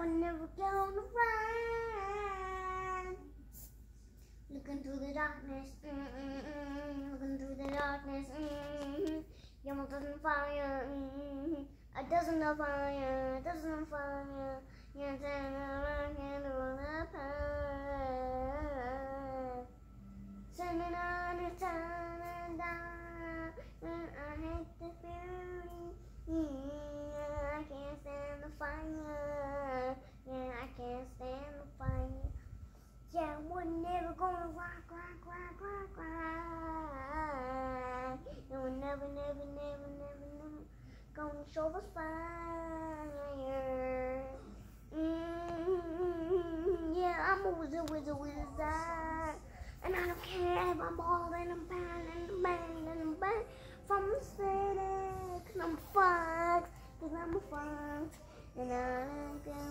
one never gonna run. Looking through the darkness, mm -mm looking through the darkness. Mm-mm. Yammer doesn't fire, mm-mm. a dozen of fire, a dozen of fire. You're turning around and all apart. Turning on and turning down, mm, I hate the feeling. Yeah, we're never gonna rock, rock, rock, rock, rock. And we're never, never, never, never, never gonna show us fire. Mm, yeah, I'm a wizard, wizard, wizard. And I don't care if I'm bald and I'm bad and I'm bad and I'm bad from the city. Cause I'm fox, cause I'm a fox. And the sky.